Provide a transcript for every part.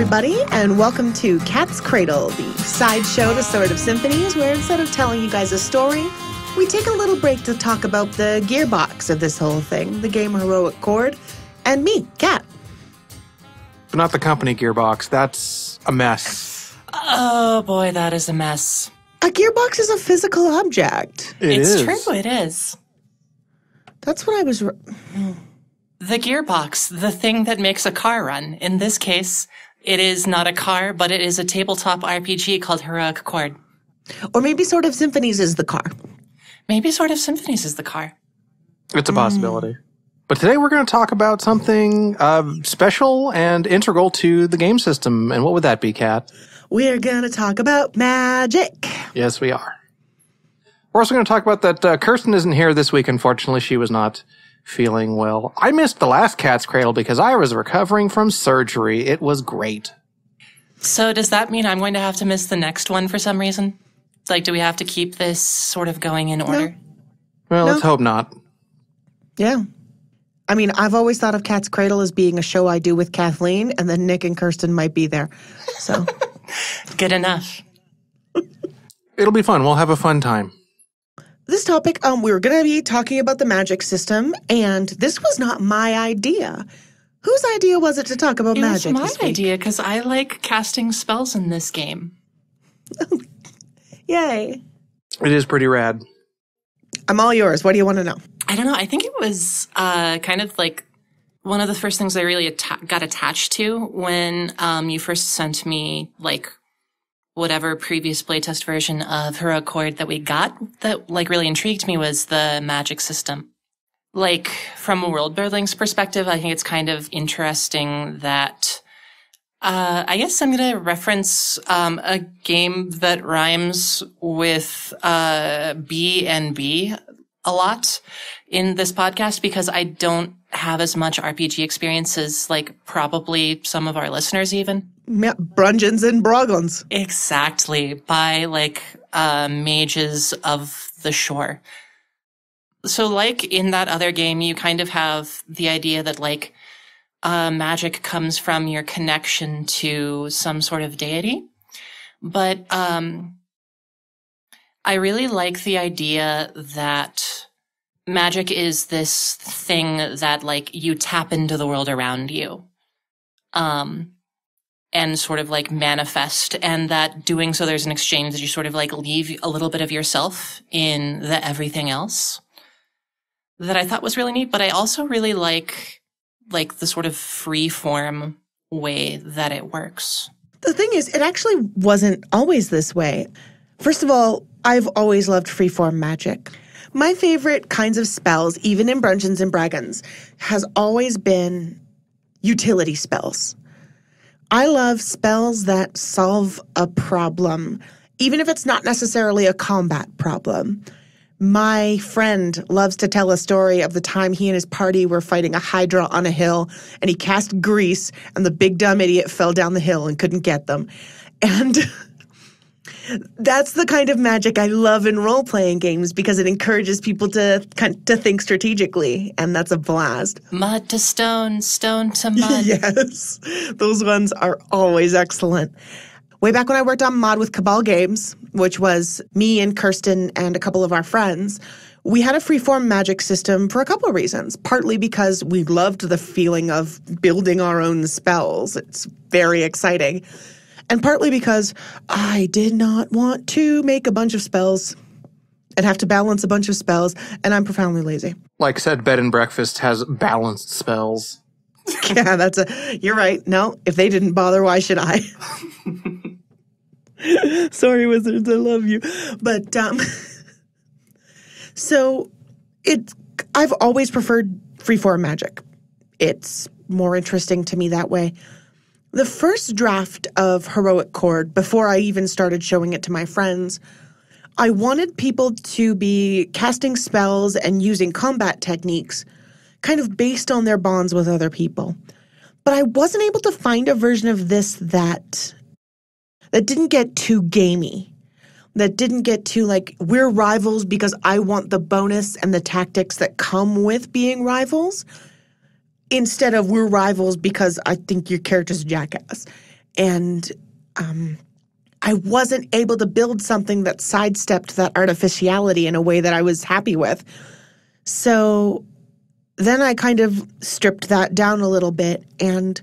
everybody, and welcome to Cat's Cradle, the sideshow to Sword of Symphonies, where instead of telling you guys a story, we take a little break to talk about the gearbox of this whole thing, the game Heroic Chord, and me, Cat. But not the company gearbox. That's a mess. Oh boy, that is a mess. A gearbox is a physical object. It it's is. true, it is. That's what I was. Re- The gearbox, the thing that makes a car run. In this case, it is not a car, but it is a tabletop RPG called Heroic Chord. or maybe Sword of Symphonies is the car. Maybe Sword of Symphonies is the car. It's a possibility. But today we're going to talk about something uh, special and integral to the game system. And what would that be, Kat? We're gonna talk about magic. Yes, we are. We're also going to talk about that uh, Kirsten isn't here this week. Unfortunately, she was not feeling well. I missed the last Cat's Cradle because I was recovering from surgery. It was great. So does that mean I'm going to have to miss the next one for some reason? Like, do we have to keep this sort of going in order? Well, No. let's hope not. Yeah. I mean, I've always thought of Cat's Cradle as being a show I do with Kathleen, and then Nick and Kirsten might be there. So, Good enough. It'll be fun. We'll have a fun time. This topic, um, we were going to be talking about the magic system, and this was not my idea. Whose idea was it to talk about It was magic? my this week? idea because I like casting spells in this game. Yay! It is pretty rad. I'm all yours. What do you want to know? I don't know. I think it was uh, kind of like one of the first things I really atta- got attached to when um, you first sent me like whatever previous playtest version of Heroic Chord that we got that like really intrigued me was the magic system. Like from a world building's perspective, I think it's kind of interesting that uh, I guess I'm going to reference um, a game that rhymes with uh, B and B a lot in this podcast because I don't have as much RPG experience as like probably some of our listeners even. Yeah, Brungeons and Broglins. Exactly. By like uh mages of the shore. So like in that other game, you kind of have the idea that like uh magic comes from your connection to some sort of deity. But um I really like the idea that magic is this thing that like you tap into the world around you. Um and sort of like manifest and that doing so there's an exchange that you sort of like leave a little bit of yourself in the everything else that I thought was really neat but I also really like like the sort of free form way that it works. The thing is, it actually wasn't always this way. First of all, I've always loved freeform magic. My favorite kinds of spells, even in Brungeons and Dragons, has always been utility spells. I love spells that solve a problem, even if it's not necessarily a combat problem. My friend loves to tell a story of the time he and his party were fighting a hydra on a hill and he cast grease and the big dumb idiot fell down the hill and couldn't get them. And that's the kind of magic I love in role playing games because it encourages people to to think strategically and that's a blast. Mud to stone, stone to mud. Yes. Those ones are always excellent. Way back when I worked on Mod with Cabal Games, which was me and Kirsten and a couple of our friends, we had a freeform magic system for a couple of reasons. Partly because we loved the feeling of building our own spells. It's very exciting. And partly because I did not want to make a bunch of spells and have to balance a bunch of spells, and I'm profoundly lazy. Like said, bed and breakfast has balanced spells. yeah, that's a. You're right. No, if they didn't bother, why should I? Sorry, wizards, I love you, but um. so, it. I've always preferred freeform magic. It's more interesting to me that way. The first draft of Heroic Chord, before I even started showing it to my friends, I wanted people to be casting spells and using combat techniques kind of based on their bonds with other people. But I wasn't able to find a version of this that that didn't get too gamey. That didn't get too like we're rivals because I want the bonus and the tactics that come with being rivals instead of we're rivals because I think your character's a jackass. and um, I wasn't able to build something that sidestepped that artificiality in a way that I was happy with. So then I kind of stripped that down a little bit. And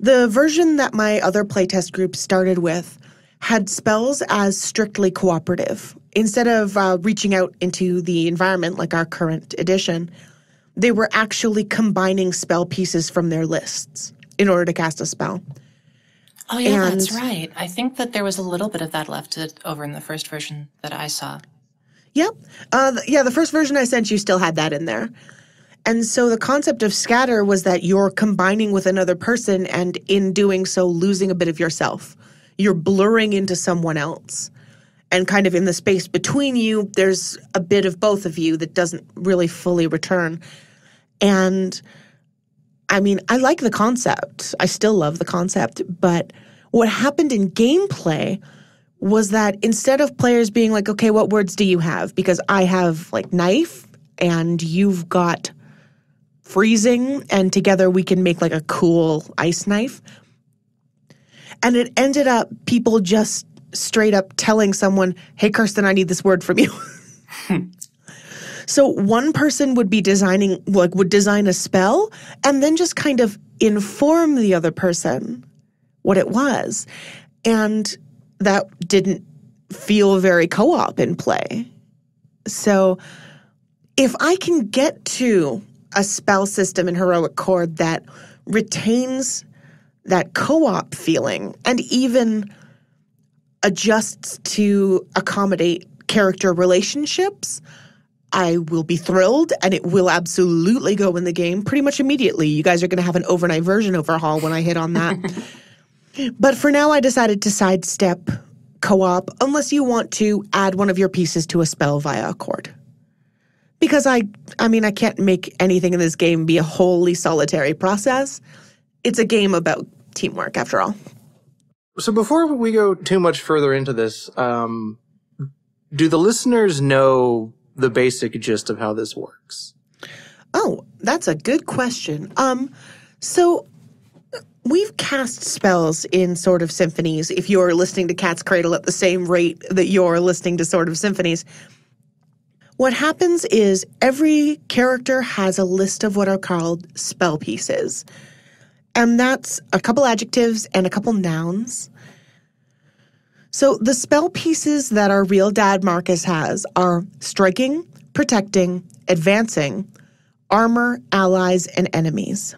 the version that my other playtest group started with had spells as strictly cooperative. Instead of uh, reaching out into the environment like our current edition, they were actually combining spell pieces from their lists in order to cast a spell. Oh yeah, And- that's right. I think that there was a little bit of that left to, over in the first version that I saw. Yep. Uh, th- yeah, the first version I sent you still had that in there. And so the concept of scatter was that you're combining with another person and in doing so losing a bit of yourself. You're blurring into someone else. And kind of in the space between you, there's a bit of both of you that doesn't really fully return. And I mean, I like the concept. I still love the concept. But what happened in gameplay was that instead of players being like, okay, what words do you have? Because I have like knife and you've got freezing, and together we can make like a cool ice knife. And it ended up people just straight up telling someone, hey, Kirsten, I need this word from you. So one person would be designing, like, would design a spell and then just kind of inform the other person what it was. And that didn't feel very co op in play. So if I can get to a spell system in Heroic Chord that retains that co op feeling and even adjusts to accommodate character relationships, I will be thrilled and it will absolutely go in the game pretty much immediately. You guys are going to have an overnight version overhaul when I hit on that. but for now, I decided to sidestep co op unless you want to add one of your pieces to a spell via a chord. Because I, I mean, I can't make anything in this game be a wholly solitary process. It's a game about teamwork, after all. So before we go too much further into this, um, do the listeners know the basic gist of how this works? Oh, that's a good question. Um, so we've cast spells in Sword of Symphonies. If you're listening to Cat's Cradle at the same rate that you're listening to Sword of Symphonies, what happens is every character has a list of what are called spell pieces. And that's a couple adjectives and a couple nouns. So the spell pieces that our real dad Marcus has are striking, protecting, advancing, armor, allies, and enemies.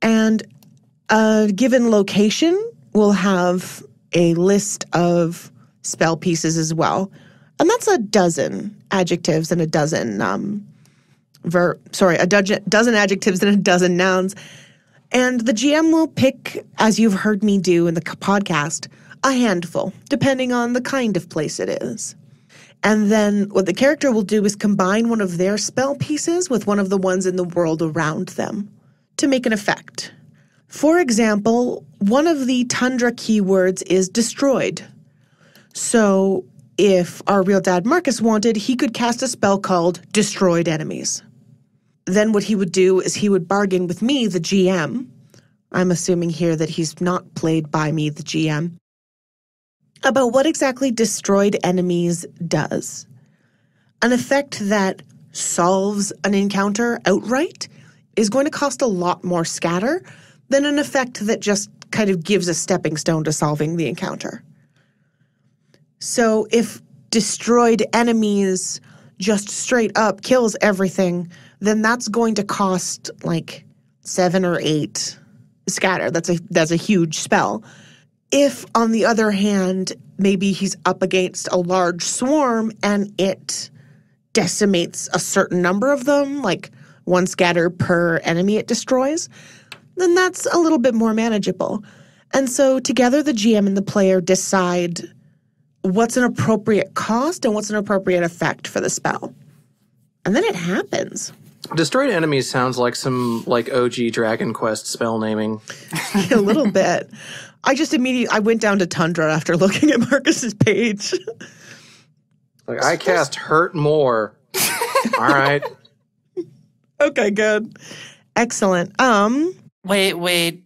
And a given location will have a list of spell pieces as well. And that's a dozen adjectives and a dozen um ver sorry, a dozen dozen adjectives and a dozen nouns. And the GM will pick, as you've heard me do in the podcast, a handful, depending on the kind of place it is. And then what the character will do is combine one of their spell pieces with one of the ones in the world around them to make an effect. For example, one of the Tundra keywords is destroyed. So if our real dad Marcus wanted, he could cast a spell called Destroyed Enemies. Then what he would do is he would bargain with me, the GM. I'm assuming here that he's not played by me, the GM, about what exactly Destroyed Enemies does. An effect that solves an encounter outright is going to cost a lot more scatter than an effect that just kind of gives a stepping stone to solving the encounter. So if destroyed enemies just straight up kills everything, then that's going to cost like seven or eight scatter. That's a that's a huge spell. If on the other hand, maybe he's up against a large swarm and it decimates a certain number of them, like one scatter per enemy it destroys, then that's a little bit more manageable. And so together the GM and the player decide what's an appropriate cost and what's an appropriate effect for the spell. And then it happens. Destroyed enemies sounds like some like OG Dragon Quest spell naming. a little bit. I just immediately I went down to Tundra after looking at Marcus's page. Like I cast hurt more. All right. okay, good. Excellent. Um Wait, wait.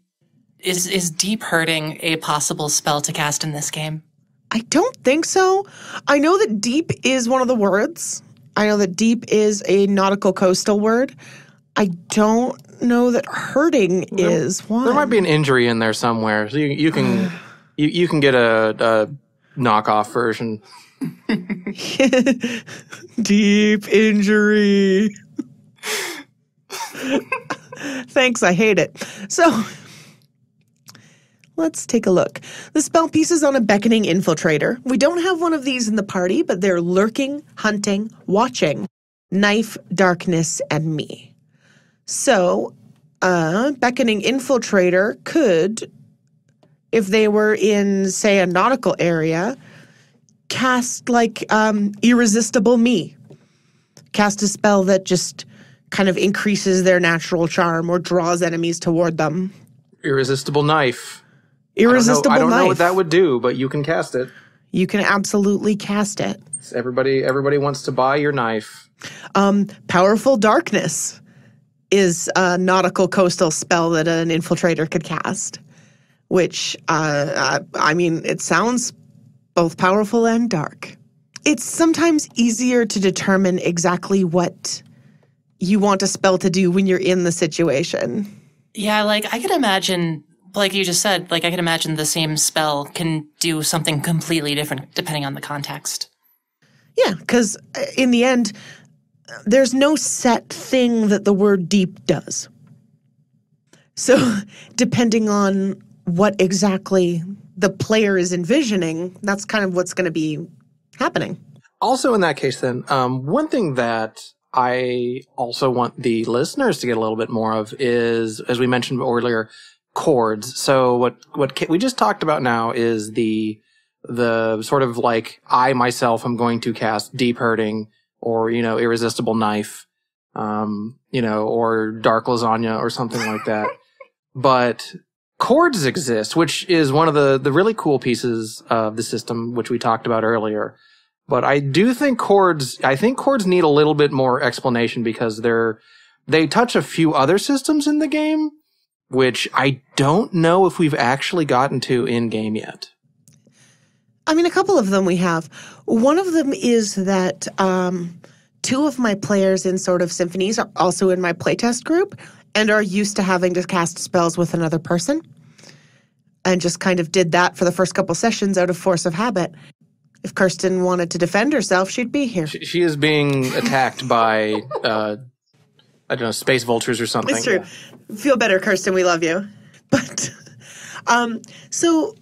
is is deep hurting a possible spell to cast in this game? I don't think so. I know that deep is one of the words. I know that deep is a nautical coastal word. I don't know that hurting is one. There might be an injury in there somewhere, so you, you can you, you can get a, a knockoff version. deep injury. Thanks, I hate it. So let's take a look. The spell piece is on a beckoning infiltrator. We don't have one of these in the party, but they're lurking, hunting, watching, knife, darkness, and me. So, a beckoning infiltrator could, if they were in, say, a nautical area, cast like um, irresistible me. Cast a spell that just kind of increases their natural charm or draws enemies toward them. Irresistible knife. Irresistible I don't, know, I don't knife. know what that would do, but you can cast it. you can absolutely cast it. Everybody everybody wants to buy your knife. Um, powerful darkness is a nautical coastal spell that an infiltrator could cast, which uh, I, I mean, it sounds both powerful and dark. It's sometimes easier to determine exactly what you want a spell to do when you're in the situation. Yeah, like I could imagine, like you just said, like I can imagine the same spell can do something completely different depending on the context. Yeah, because in the end, there's no set thing that the word deep does. So, depending on what exactly the player is envisioning, that's kind of what's going to be happening. Also, in that case, then um, one thing that I also want the listeners to get a little bit more of is, as we mentioned earlier, chords. So what what we just talked about now is the the sort of like I myself am going to cast deep hurting or you know irresistible knife, um, you know, or dark lasagna or something like that. But chords exist, which is one of the the really cool pieces of the system, which we talked about earlier. But I do think chords, I think chords need a little bit more explanation because they're, they touch a few other systems in the game, which I don't know if we've actually gotten to in game yet. I mean, a couple of them we have. One of them is that um, two of my players in Sword of Symphonies are also in my playtest group and are used to having to cast spells with another person. And just kind of did that for the first couple sessions out of force of habit. If Kirsten wanted to defend herself, she'd be here. She, she is being attacked by, uh, I don't know, space vultures or something. It's true. Feel better, Kirsten. We love you. But um, so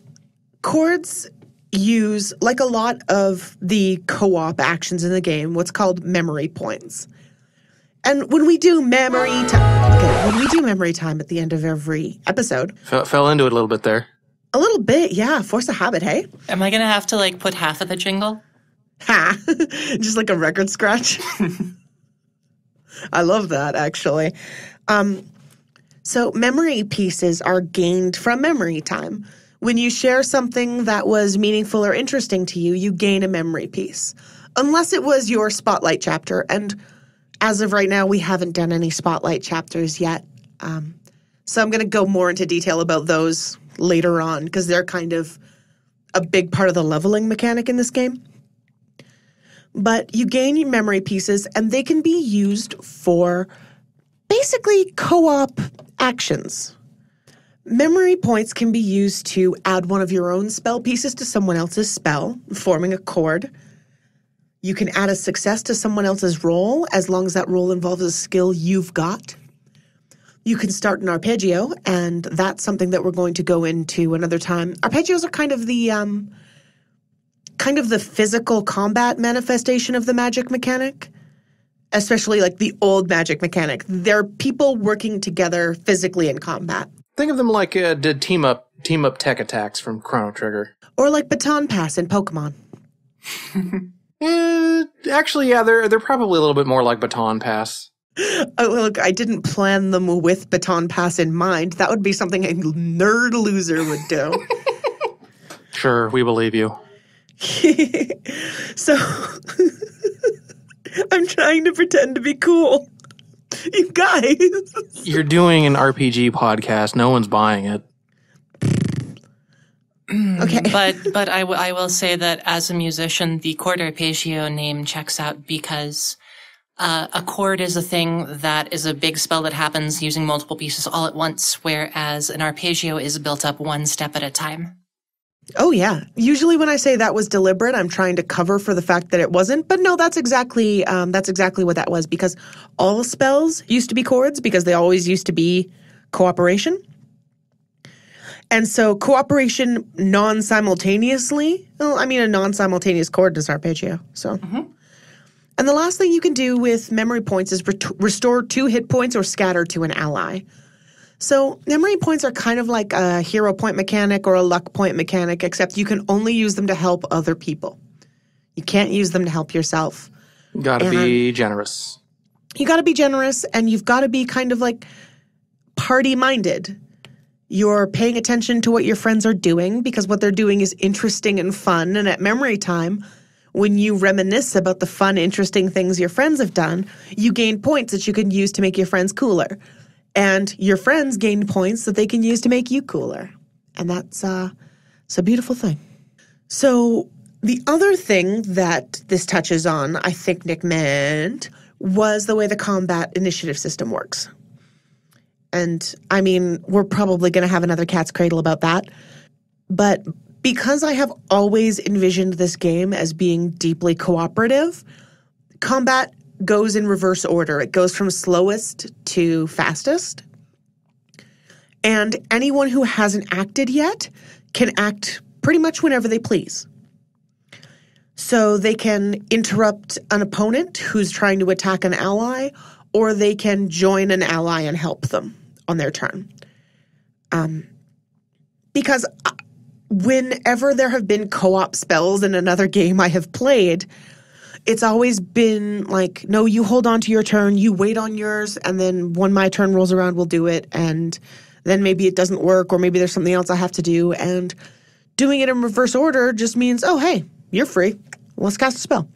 chords use, like a lot of the co op actions in the game, what's called memory points. And when we do memory time, okay, when we do memory time at the end of every episode, Fell, fell into it a little bit there. a little bit, yeah, force a habit, hey? Am I gonna have to like put half of the jingle? Ha! Just like a record scratch. I love that actually. Um, so, memory pieces are gained from memory time. When you share something that was meaningful or interesting to you, you gain a memory piece. Unless it was your spotlight chapter. And as of right now, we haven't done any spotlight chapters yet. Um, so, I'm going to go more into detail about those later on because they're kind of a big part of the leveling mechanic in this game but you gain memory pieces and they can be used for basically co op actions. Memory points can be used to add one of your own spell pieces to someone else's spell, forming a chord. You can add a success to someone else's roll as long as that roll involves a skill you've got. You can start an arpeggio, and that's something that we're going to go into another time. Arpeggios are kind of the um, kind of the physical combat manifestation of the magic mechanic, especially like the old magic mechanic. They're people working together physically in combat, Think of them like uh, did team up team up tech attacks from Chrono Trigger. or like baton pass in Pokemon. Eh, actually, yeah, they're they're probably a little bit more like baton pass. Oh, look, I didn't plan them with baton pass in mind. That would be something a nerd loser would do. Sure, we believe you. so I'm trying to pretend to be cool. You guys. You're doing an RPG podcast. No one's buying it. Okay. but but I, w- I will say that as a musician, the chord arpeggio name checks out because uh, a chord is a thing that is a big spell that happens using multiple pieces all at once, whereas an arpeggio is built up one step at a time. Oh, yeah. Usually when I say that was deliberate, I'm trying to cover for the fact that it wasn't. But no, that's exactly um, that's exactly what that was because all spells used to be chords because they always used to be cooperation. And so cooperation non simultaneously, well, I mean, a non simultaneous chord is arpeggio. So. And the last thing you can do with memory points is ret- restore two hit points or scatter to an ally. So memory points are kind of like a hero point mechanic or a luck point mechanic, except you can only use them to help other people. You can't use them to help yourself. Gotta be generous. You got to be generous and you've got to be kind of like party minded. You're paying attention to what your friends are doing because what they're doing is interesting and fun. And at memory time, when you reminisce about the fun, interesting things your friends have done, you gain points that you can use to make your friends cooler. And your friends gain points that they can use to make you cooler. And that's uh, it's a beautiful thing. So the other thing that this touches on, I think Nick meant, was the way the combat initiative system works. And I mean, we're probably going to have another cat's cradle about that. But because I have always envisioned this game as being deeply cooperative, combat goes in reverse order. It goes from slowest to fastest. And anyone who hasn't acted yet can act pretty much whenever they please. So they can interrupt an opponent who's trying to attack an ally, or they can join an ally and help them on their turn. Um, because uh, whenever there have been co op spells in another game I have played, it's always been like, no, you hold on to your turn, you wait on yours, and then when my turn rolls around, we'll do it. And then maybe it doesn't work, or maybe there's something else I have to do. And doing it in reverse order just means, oh, hey, you're free. Let's cast a spell.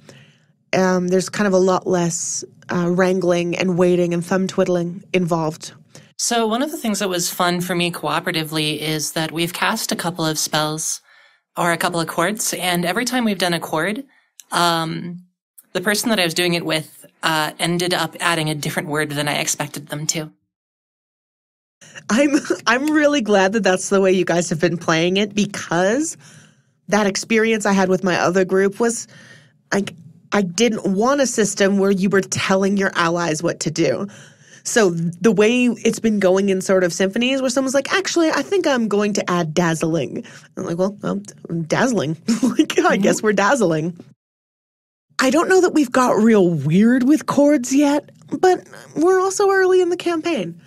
Um, there's kind of a lot less uh, wrangling and waiting and thumb twiddling involved. So one of the things that was fun for me cooperatively is that we've cast a couple of spells or a couple of chords, and every time we've done a chord, um, the person that I was doing it with uh, ended up adding a different word than I expected them to. I'm I'm really glad that that's the way you guys have been playing it because that experience I had with my other group was like I didn't want a system where you were telling your allies what to do. So the way it's been going in Sword of Symphonies where someone's like, actually, I think I'm going to add dazzling. I'm like, well, well dazzling. like, I guess we're dazzling. I don't know that we've got real weird with chords yet, but we're also early in the campaign.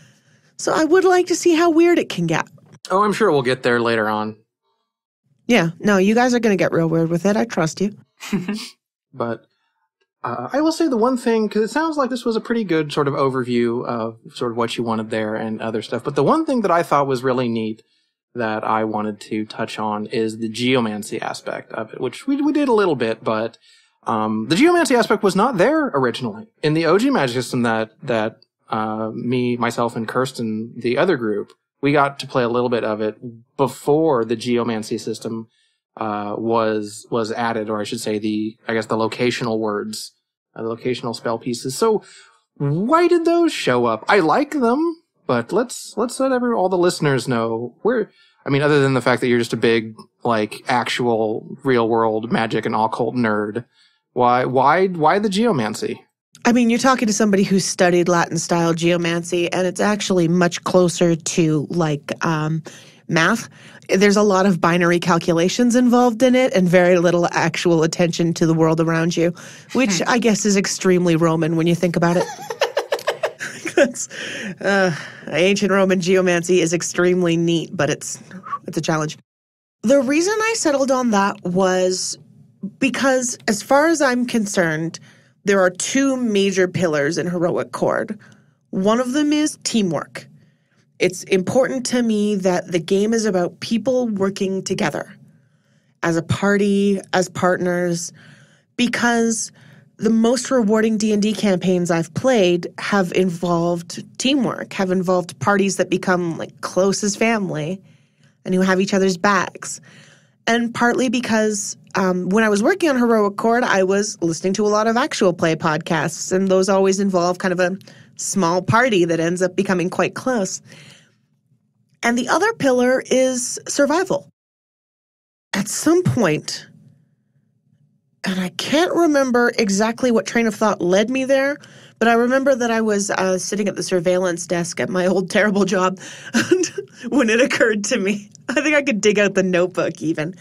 So I would like to see how weird it can get. Oh, I'm sure we'll get there later on. Yeah, no, you guys are going to get real weird with it. I trust you. But uh, I will say the one thing, because it sounds like this was a pretty good sort of overview of sort of what you wanted there and other stuff. But the one thing that I thought was really neat that I wanted to touch on is the geomancy aspect of it, which we, we did a little bit, but um, the geomancy aspect was not there originally in the OG magic system that that uh, me, myself, and Kirsten, the other group, we got to play a little bit of it before the geomancy system uh, was was added, or I should say, the I guess the locational words, uh, the locational spell pieces. So why did those show up? I like them, but let's let's let every all the listeners know where. I mean, other than the fact that you're just a big like actual real world magic and occult nerd, why why why the geomancy? I mean, you're talking to somebody who studied Latin style geomancy, and it's actually much closer to like um, math. There's a lot of binary calculations involved in it, and very little actual attention to the world around you, which I guess is extremely Roman when you think about it. That's, uh, ancient Roman geomancy is extremely neat, but it's it's a challenge. The reason I settled on that was because, as far as I'm concerned, there are two major pillars in heroic chord. One of them is teamwork. It's important to me that the game is about people working together as a party, as partners, because the most rewarding D&D campaigns I've played have involved teamwork, have involved parties that become like close as family and who have each other's backs. and partly because um, when I was working on Heroic Chord, I was listening to a lot of actual play podcasts, and those always involve kind of a small party that ends up becoming quite close. And the other pillar is survival. At some point, and I can't remember exactly what train of thought led me there, but I remember that I was uh, sitting at the surveillance desk at my old terrible job when it occurred to me. I think I could dig out the notebook even.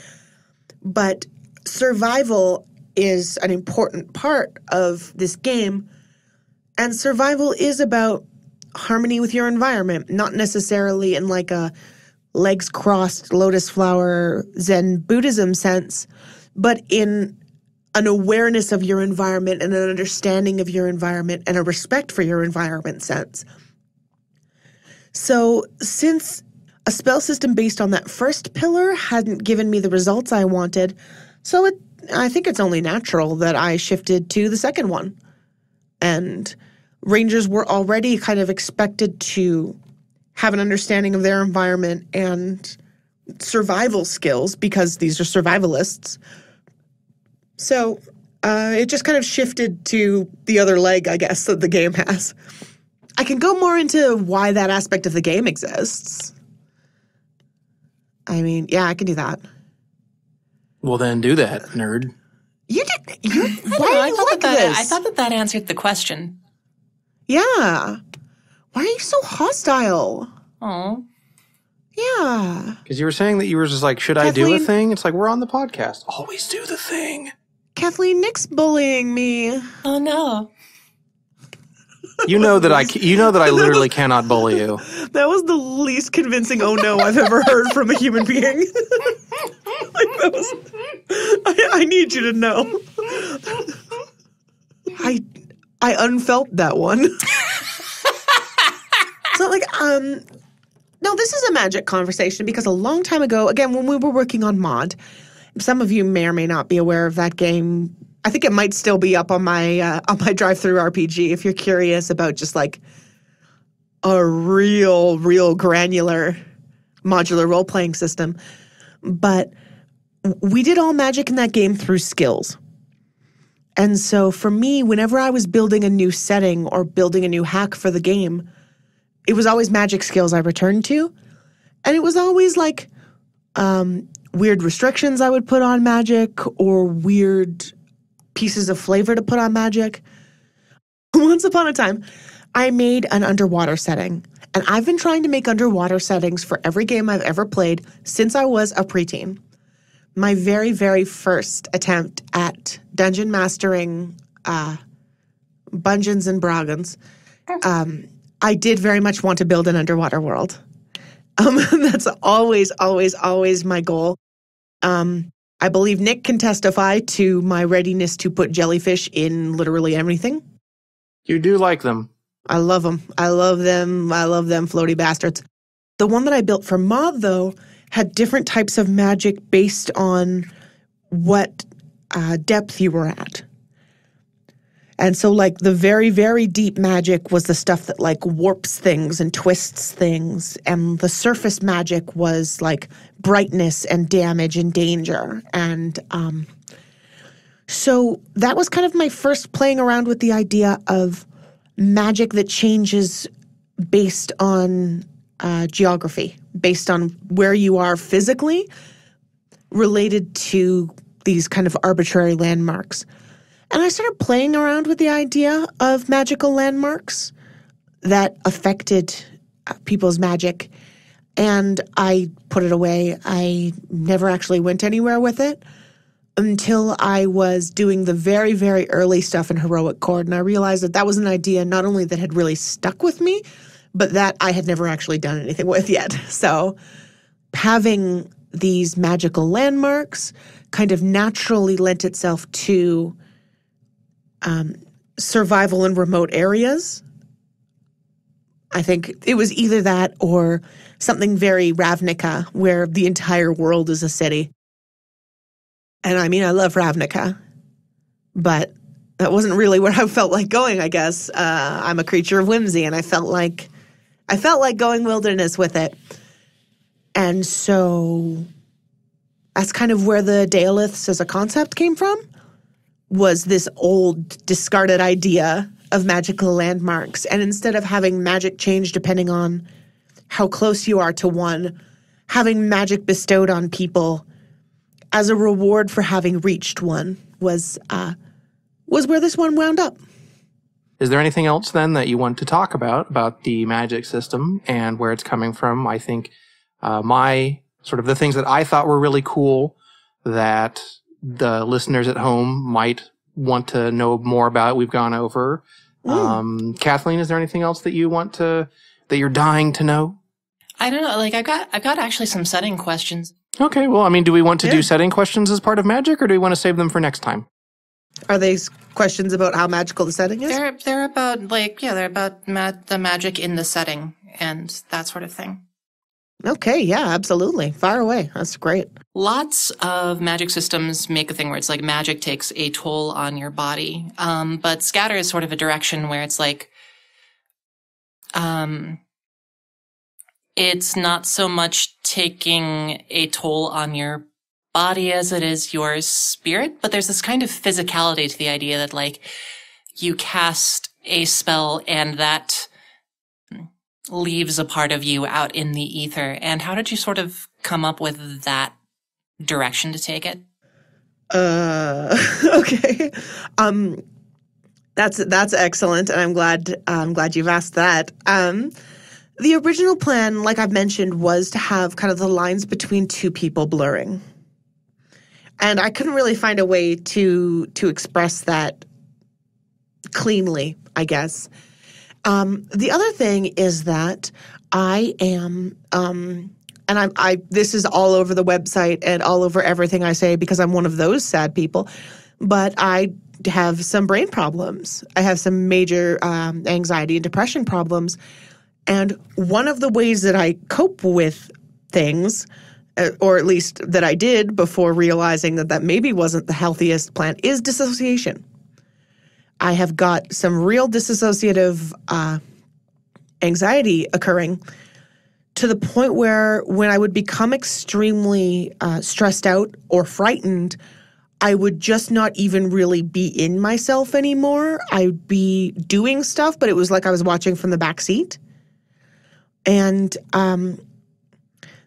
But survival is an important part of this game. And survival is about harmony with your environment, not necessarily in like a legs crossed lotus flower Zen Buddhism sense, but in an awareness of your environment and an understanding of your environment and a respect for your environment sense. So, since a spell system based on that first pillar hadn't given me the results I wanted, so it, I think it's only natural that I shifted to the second one. And Rangers were already kind of expected to have an understanding of their environment and survival skills because these are survivalists so uh, it just kind of shifted to the other leg, I guess, that the game has. I can go more into why that aspect of the game exists. I mean, yeah, I can do that. Well, then do that, nerd. You did. You, why I, are you thought like that, this? I thought that that answered the question. yeah. Why are you so hostile? Oh, Yeah. Because you were saying that you were just like, should I do a thing? It's like, we're on the podcast. Always do the thing. Kathleen Nick's bullying me. oh no. You know that I you know that I literally cannot bully you. That was the least convincing oh no I've ever heard from a human being. like that was, I, I need you to know. I I unfelt that one. so like um no, this is a magic conversation because a long time ago, again, when we were working on Mod, some of you may or may not be aware of that game. I think it might still be up on my uh, on my DriveThruRPG if you're curious about just like a real, real granular modular role playing system. But we did all magic in that game through skills. And so for me, whenever I was building a new setting or building a new hack for the game, it was always magic skills I returned to. And it was always like um, weird restrictions I would put on magic or weird pieces of flavor to put on magic. Once upon a time, I made an underwater setting. And I've been trying to make underwater settings for every game I've ever played since I was a preteen. My very, very first attempt at dungeon mastering uh, Bungeons and Bragans, um, I did very much want to build an underwater world. Um, that's always, always, always my goal. Um, I believe Nick can testify to my readiness to put jellyfish in literally everything. You do like them. I love them. I love them. I love them floaty bastards. The one that I built for Mod, though, had different types of magic based on what uh, depth you were at. And so, like, the very, very deep magic was the stuff that, like, warps things and twists things. And the surface magic was, like, brightness and damage and danger. And, um, so that was kind of my first playing around with the idea of magic that changes based on uh, geography, based on where you are physically, related to these kind of arbitrary landmarks. And I started playing around with the idea of magical landmarks that affected uh, people's magic. And I put it away. I never actually went anywhere with it until I was doing the very, very early stuff in Heroic Chord. And I realized that that was an idea not only that had really stuck with me, but that I had never actually done anything with yet. So having these magical landmarks kind of naturally lent itself to um, survival in remote areas. I think it was either that or something very Ravnica, where the entire world is a city. And I mean, I love Ravnica, but that wasn't really where I felt like going. I guess uh, I'm a creature of whimsy, and I felt like I felt like going wilderness with it. And so That's kind of where the Daoliths as a concept came from. Was this old discarded idea of magical landmarks, and instead of having magic change depending on how close you are to one, having magic bestowed on people as a reward for having reached one was uh, was where this one wound up. Is there anything else then that you want to talk about about the magic system and where it's coming from? I think uh, my sort of the things that I thought were really cool that the listeners at home might want to know more about. We've gone over. Mm. Um, Kathleen, is there anything else that you want to that you're dying to know? I don't know. Like I've got I've got actually some setting questions. Okay. Well, I mean, do we want to yeah. do setting questions as part of magic, or do we want to save them for next time? Are these questions about how magical the setting is? They're they're about like yeah, they're about ma- the magic in the setting and that sort of thing. Okay, yeah, absolutely. Far away. That's great. Lots of magic systems make a thing where it's like magic takes a toll on your body. Um, but scatter is sort of a direction where it's like, um, it's not so much taking a toll on your body as it is your spirit, but there's this kind of physicality to the idea that like you cast a spell and that leaves a part of you out in the ether. And how did you sort of come up with that direction to take it? Uh, okay. Um, that's that's excellent, and I'm glad I'm glad you've asked that. Um, the original plan, like I've mentioned, was to have kind of the lines between two people blurring and I couldn't really find a way to to express that cleanly. I guess. Um, the other thing is that I am, um, and I'm, I this is all over the website and all over everything I say because I'm one of those sad people. But I have some brain problems. I have some major um, anxiety and depression problems, and one of the ways that I cope with things or at least that I did before realizing that that maybe wasn't the healthiest plan, is dissociation. I have got some real dissociative uh, anxiety occurring to the point where when I would become extremely uh, stressed out or frightened, I would just not even really be in myself anymore. I'd be doing stuff, but it was like I was watching from the back seat. And um,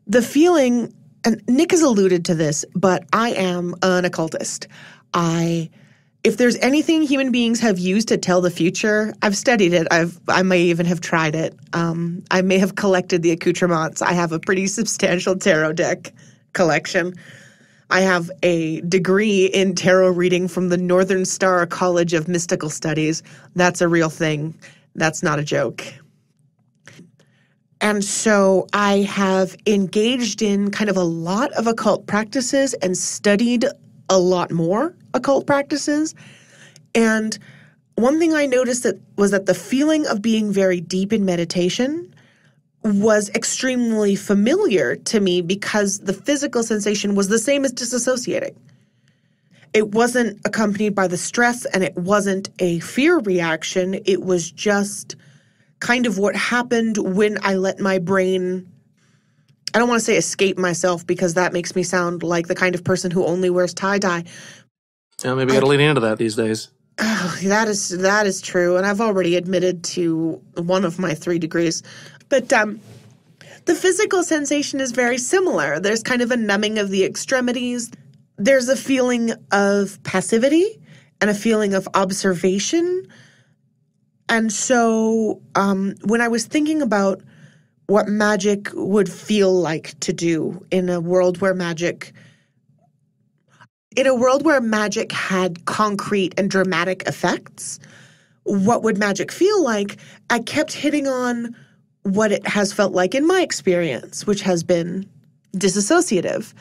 the feeling, and Nick has alluded to this, but I am an occultist. I if there's anything human beings have used to tell the future, I've studied it. I've I may even have tried it. Um, I may have collected the accoutrements. I have a pretty substantial tarot deck collection. I have a degree in tarot reading from the Northern Star College of Mystical Studies. That's a real thing. That's not a joke. And so I have engaged in kind of a lot of occult practices and studied a lot more occult practices. And one thing I noticed that was that the feeling of being very deep in meditation was extremely familiar to me because the physical sensation was the same as disassociating. It wasn't accompanied by the stress and it wasn't a fear reaction. It was just kind of what happened when I let my brain I don't want to say escape myself because that makes me sound like the kind of person who only wears tie dye. Yeah, maybe I gotta lean into that these days. Oh, that is that is true, and I've already admitted to one of my three degrees. But um, the physical sensation is very similar. There's kind of a numbing of the extremities. There's a feeling of passivity and a feeling of observation and so um, when I was thinking about what magic would feel like to do in a world where magic in a world where magic had concrete and dramatic effects, what would magic feel like? I kept hitting on what it has felt like in my experience, which has been disassociative.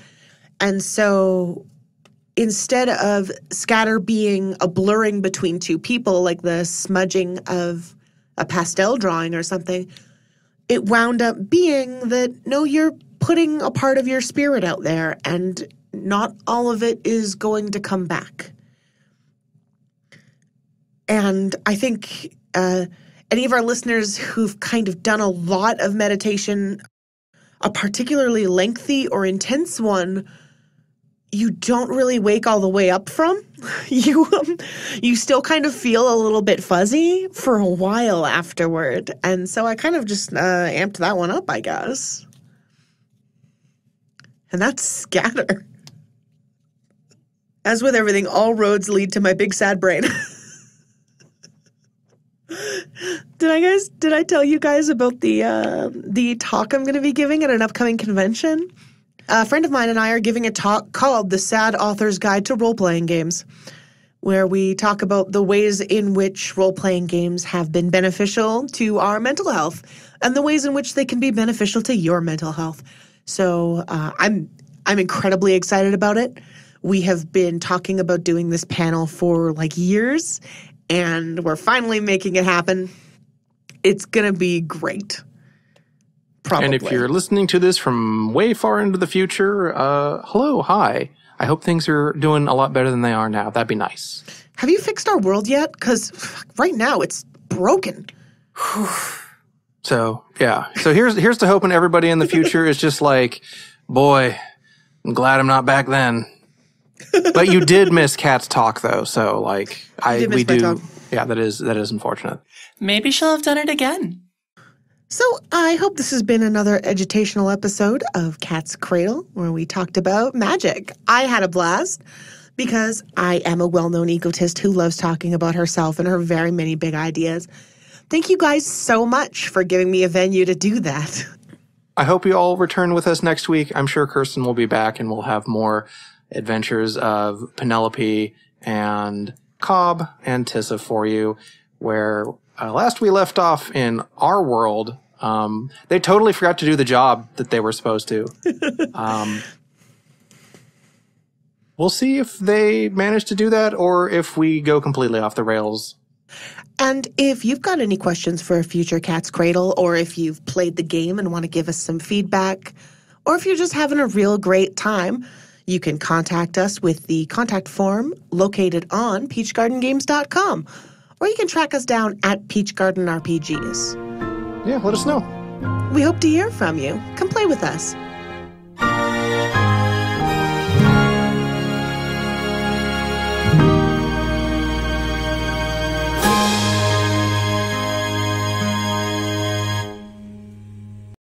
And so instead of scatter being a blurring between two people, like the smudging of a pastel drawing or something, it wound up being that no, you're putting a part of your spirit out there and not all of it is going to come back. And I think uh, any of our listeners who've kind of done a lot of meditation, a particularly lengthy or intense one, you don't really wake all the way up from. You um, you still kind of feel a little bit fuzzy for a while afterward, and so I kind of just uh, amped that one up, I guess. And that's scatter. As with everything, all roads lead to my big sad brain. did I guys? Did I tell you guys about the uh, the talk I'm going to be giving at an upcoming convention? A friend of mine and I are giving a talk called The Sad Author's Guide to Role Playing Games, where we talk about the ways in which role playing games have been beneficial to our mental health and the ways in which they can be beneficial to your mental health. So uh, I'm I'm incredibly excited about it. We have been talking about doing this panel for like years, and we're finally making it happen. It's gonna be great. Probably. And if you're listening to this from way far into the future, uh, hello, hi. I hope things are doing a lot better than they are now. That'd be nice. Have you fixed our world yet? Because right now it's broken. So yeah. So here's here's to hoping everybody in the future is just like, boy, I'm glad I'm not back then. But you did miss Cat's talk though, so like I did we do talk. yeah, that is that is unfortunate. Maybe she'll have done it again. So I hope this has been another educational episode of Cat's Cradle, where we talked about magic. I had a blast because I am a well-known egotist who loves talking about herself and her very many big ideas. Thank you guys so much for giving me a venue to do that. I hope you all return with us next week. I'm sure Kirsten will be back and we'll have more adventures of Penelope and Cobb and Tissa for you. Where uh, last we left off in our world, um, they totally forgot to do the job that they were supposed to. um, we'll see if they manage to do that or if we go completely off the rails. And if you've got any questions for a future Cat's Cradle, or if you've played the game and want to give us some feedback, or if you're just having a real great time, you can contact us with the contact form located on peachgardengames.com, or you can track us down at Peach Garden RPGs yeah, let us know. We hope to hear from you. Come play with us.